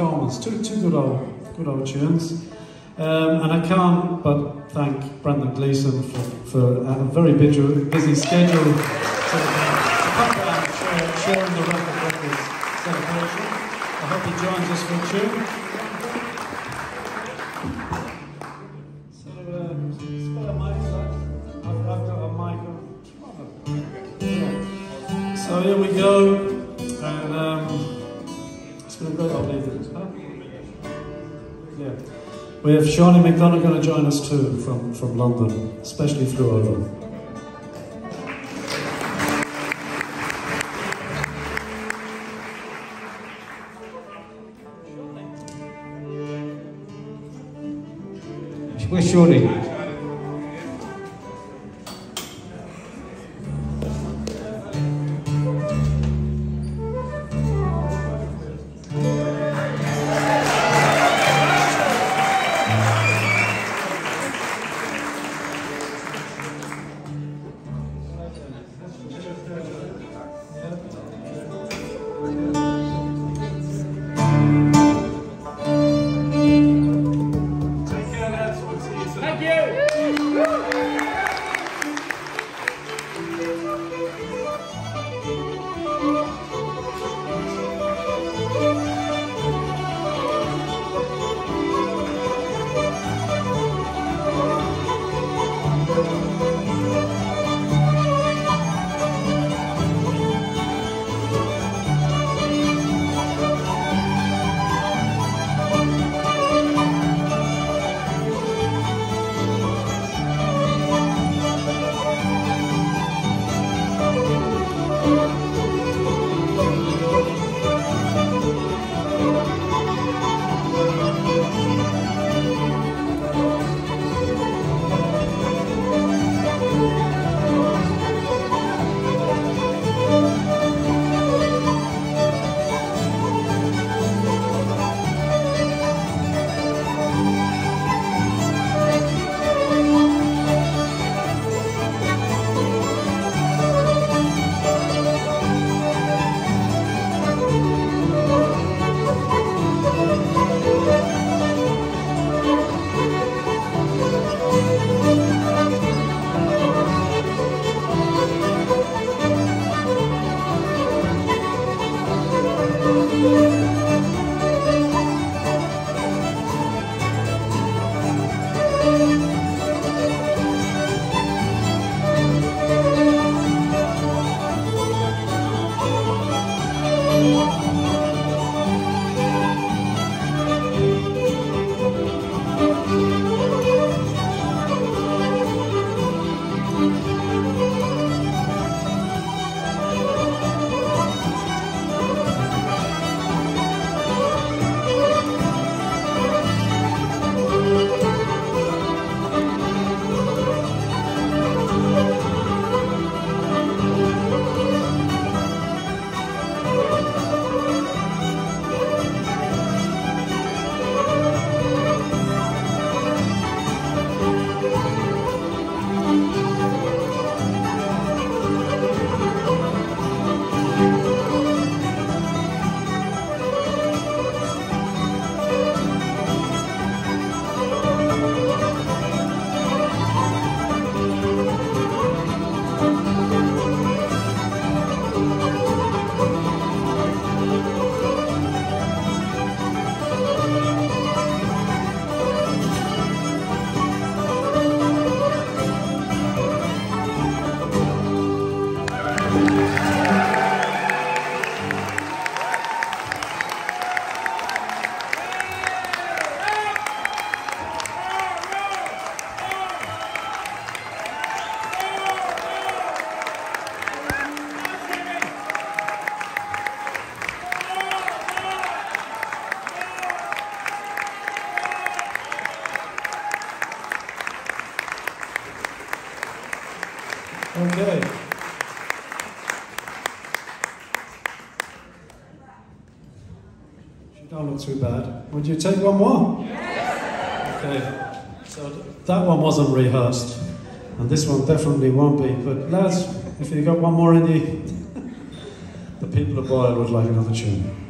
Two, two good old, good old tunes. Um, and I can't but thank Brendan Gleeson for, for a very busy, busy schedule to, sharing the Record. I hope he joins us for a tune. So, uh, spare. I've, I've got a mic. So here we go, great, I'll leave. Huh? Yeah. We have Shawnee McDonough going to join us too from, from London, especially through Oval. Where's Shawnee? Okay. You don't look too bad. Would you take one more? Okay. So that one wasn't rehearsed, and this one definitely won't be. But lads, if you got one more in you, the people of Boyle would like another tune.